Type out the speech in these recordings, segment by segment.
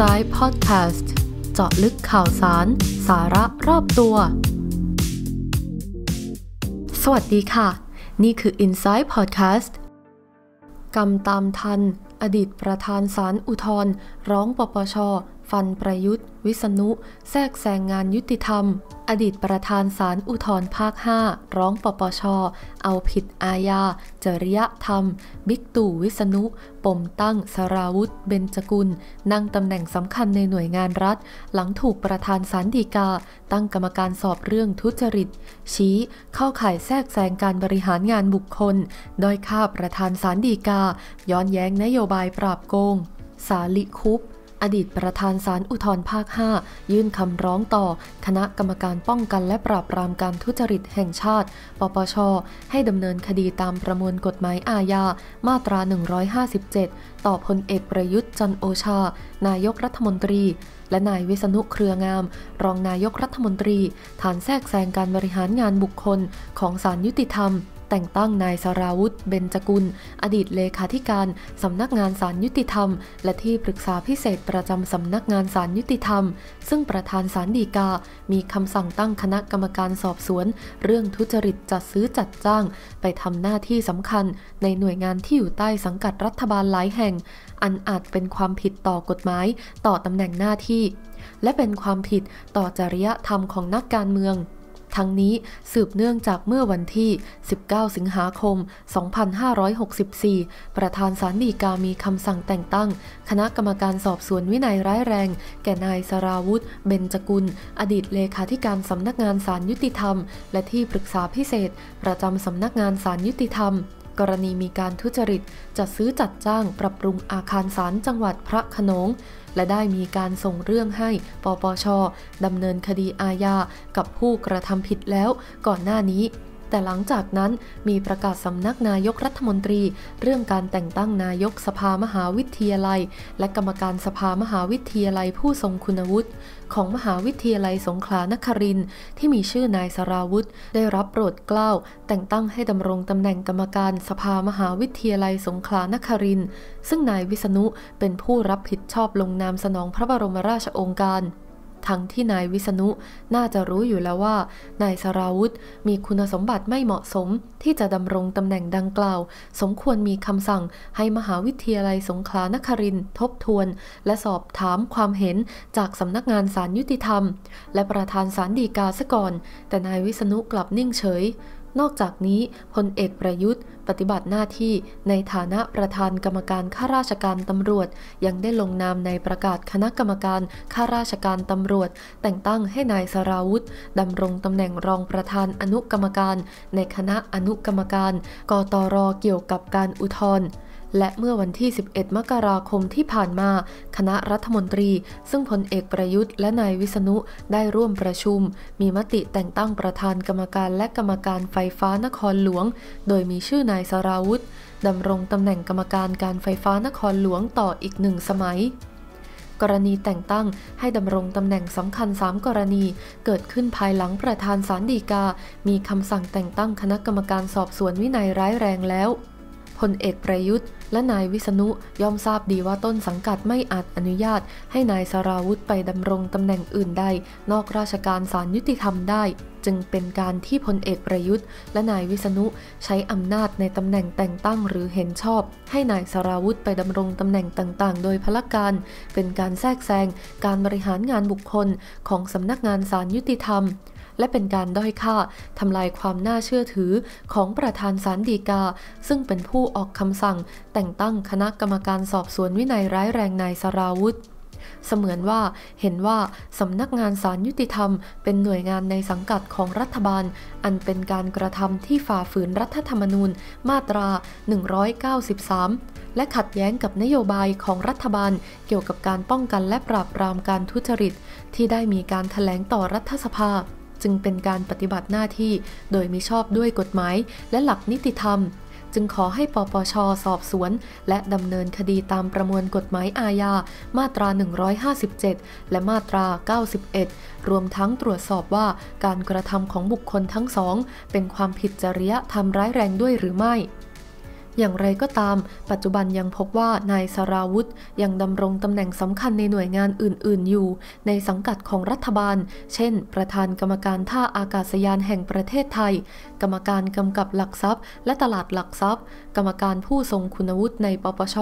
Inside Podcast เจาะลึกข่าวสาร สาระรอบตัว สวัสดีค่ะ นี่คือ Inside Podcast กรรมตามทัน อดีตประธานศาลอุทธรร้องปปช ฟันประยุทธ์ วิษณุ แทรกแซงงานยุติธรรม อดีตประธานศาลอุทธรภาค 5 ร้องปปช เอาผิดอาญา จริยธรรม บิ๊กตู่วิษณุ ปมตั้งสราวุธ เบญจกุล นั่งตำแหน่งสำคัญในหน่วยงานรัฐ หลังถูกประธานศาลฎีกา ตั้งกรรมการสอบเรื่องทุจริต ชี้ เข้าข่ายแทรกแซงการบริหารงานบุคคลโดยค่าประธานศาลฎีกา ย้อนแย้งนโยบายปราบโกง สาลิคุป อดีตประธานศาลอุทธรภาค 5 ยื่นคำร้องต่อ คณะกรรมการป้องกันและปราบปรามการทุจริตแห่งชาติ ปปช ให้ดำเนินคดีตามประมวลกฎหมายอาญา มาตรา 157 ต่อพลเอกประยุทธ์จันโอชา นายกรัฐมนตรี และนายวิษณุเครืองาม รองนายกรัฐมนตรี ฐานแทรกแซงการบริหารงานบุคคลของศาลยุติธรรม แต่งตั้งนายสราวุธ เบญจกุล อดีตเลขาธิการสำนักงานศาลยุติธรรม และที่ปรึกษาพิเศษประจำสำนักงานศาลยุติธรรม ซึ่งประธานศาลฎีกา มีคำสั่งตั้งคณะกรรมการสอบสวน เรื่องทุจริตจัดซื้อจัดจ้าง ไปทำหน้าที่สำคัญ ในหน่วยงานที่อยู่ใต้สังกัดรัฐบาลหลายแห่ง อันอาจเป็นความผิดต่อกฎหมาย ต่อตำแหน่งหน้าที่ และเป็นความผิดต่อจริยธรรมของนักการเมือง ทั้งนี้สืบเนื่องจากเมื่อวันที่ 19 สิงหาคม 2564 ประธานศาลฎีกามีคำสั่งแต่งตั้ง คณะกรรมการสอบสวนวินัยร้ายแรง แก่นายสราวุธ เบญจกุล อดีตเลขาธิการสำนักงานศาลยุติธรรม และที่ปรึกษาพิเศษ ประจำสำนักงานศาลยุติธรรม กรณีมีการทุจริตจัดซื้อจัดจ้างปรับปรุงอาคารศาลจังหวัดพระขนง และได้มีการส่งเรื่องให้ปปชดำเนินคดีอาญากับผู้กระทำผิดแล้วก่อนหน้านี้ แต่หลังจากนั้นมีประกาศสำนักนายกรัฐมนตรี เรื่องการแต่งตั้งนายกสภามหาวิทยาลัย และกรรมการสภามหาวิทยาลัยผู้ทรงคุณวุฒิของมหาวิทยาลัยสงขลานครินที่มีชื่อนายสราวุธ ได้รับโปรดเกล้า แต่งตั้งให้ดำรงตำแหน่งกรรมการสภามหาวิทยาลัยสงขลานครินซึ่งนายวิษณุเป็นผู้รับผิดชอบลงนามสนองพระบรมราชโองการ ทั้งที่นายวิษณุน่าจะรู้อยู่แล้วว่านายสราวุธมีคุณสมบัติไม่เหมาะสมที่จะดำรงตำแหน่งดังกล่าว สมควรมีคำสั่งให้มหาวิทยาลัยสงขลานครินทบทวน และสอบถามความเห็นจากสำนักงานศาลยุติธรรม และประธานศาลฎีกาซะก่อน แต่นายวิษณุกลับนิ่งเฉย นอกจากนี้พลเอกประยุทธ์ ปฏิบัติหน้าที่ในฐานะประธานกรรมการข้าราชการตำรวจ ยังได้ลงนามในประกาศคณะกรรมการข้าราชการตำรวจ แต่งตั้งให้นายสราวุธดำรงตำแหน่งรองประธานอนุกรรมการ ในคณะอนุกรรมการ กตรเกี่ยวกับการอุทธรณ์ และเมื่อวันที่ 11 มกราคมที่ผ่านมา คณะรัฐมนตรี ซึ่งพลเอกประยุทธ์และนายวิษณุได้ร่วมประชุม มีมติแต่งตั้งประธานกรรมการและกรรมการไฟฟ้านครหลวง โดยมีชื่อนายสราวุธดำรงตำแหน่งกรรมการการไฟฟ้านครหลวงต่ออีกหนึ่งสมัยกรณีแต่งตั้งให้ดำรงตำแหน่งสำคัญ 3 กรณี เกิดขึ้นภายหลังประธานสารดีกา มีคำสั่งแต่งตั้งคณะกรรมการสอบสวนวินัยร้ายแรงแล้ว พลเอกประยุทธ์ และนายวิษณุย่อมทราบดีว่าต้นสังกัดไม่อาจอนุญาต ให้นายสราวุธไปดำรงตำแหน่งอื่นใดนอกราชการศาลยุติธรรมได้ จึงเป็นการที่พลเอกประยุทธ์ และนายวิษณุใช้อำนาจในตำแหน่งแต่งตั้งหรือเห็นชอบ ให้นายสราวุธไปดำรงตำแหน่งต่างๆ โดยพละการ เป็นการแทรกแซงการบริหารงานบุคคลของสำนักงานศาลยุติธรรม และเป็นการด้อยค่าทำลายความน่าเชื่อถือของประธานศาลฎีกา ซึ่งเป็นผู้ออกคำสั่ง แต่งตั้งคณะกรรมการสอบสวนวินัยร้ายแรงนายสราวุธเสมือนว่าเห็นว่าสำนักงานศาลยุติธรรม เป็นหน่วยงานในสังกัดของรัฐบาล อันเป็นการกระทำที่ฝ่าฝืนรัฐธรรมนูญ มาตรา 193 และขัดแย้งกับนโยบายของรัฐบาลเกี่ยวกับการป้องกันและปราบปรามการทุจริต ที่ได้มีการถแถลงต่อรัฐสภา จึงเป็นการปฏิบัติหน้าที่โดยมิชอบด้วยกฎหมายและหลักนิติธรรม จึงขอให้ปปช สอบสวน และดำเนินคดีตามประมวลกฎหมายอาญา มาตรา 157 และมาตรา 91 รวมทั้งตรวจสอบว่าการกระทำของบุคคลทั้งสอง เป็นความผิดจริยธรรมร้ายแรงด้วยหรือไม่ อย่างไรก็ตาม ปัจจุบันยังพบว่านายสราวุธยังดำรงตำแหน่งสำคัญในหน่วยงานอื่น ๆ อยู่ ในสังกัดของรัฐบาล เช่น ประธานกรรมการท่าอากาศยานแห่งประเทศไทย กรรมการกำกับหลักทรัพย์ และตลาดหลักทรัพย์ กรรมการผู้ทรงคุณวุฒิในปปช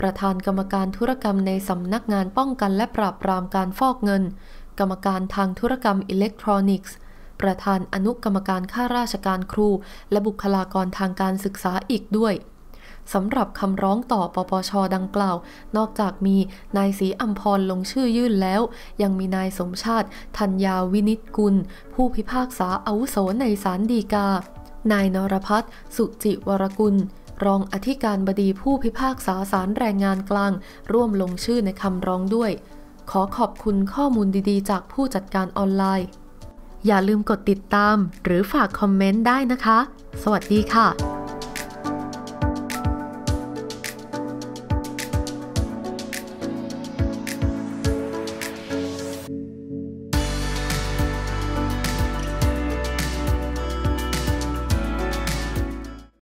ประธานกรรมการธุรกรรมในสำนักงานป้องกันและปราบปรามการฟอกเงิน กรรมการทางธุรกรรมอิเล็กทรอนิกส์ ประธานอนุกรรมการข้าราชการครู และบุคลากรทางการศึกษาอีกด้วยสำหรับคำร้องต่อปปชดังกล่าว นอกจากมีนายศรีอัมพรลงชื่อยื่นแล้ว ยังมีนายสมชาติ ธัญญาวินิตกุล ผู้พิพากษาอาวุโสในศาลฎีกา นายนรพัฒน์สุจิวรกุล รองอธิการบดีผู้พิพากษาศาลแรงงานกลาง ร่วมลงชื่อในคำร้องด้วย ขอขอบคุณข้อมูลดีๆ จากผู้จัดการออนไลน์ อย่าลืมกดติดตาม หรือฝากคอมเมนต์ได้นะคะ สวัสดีค่ะ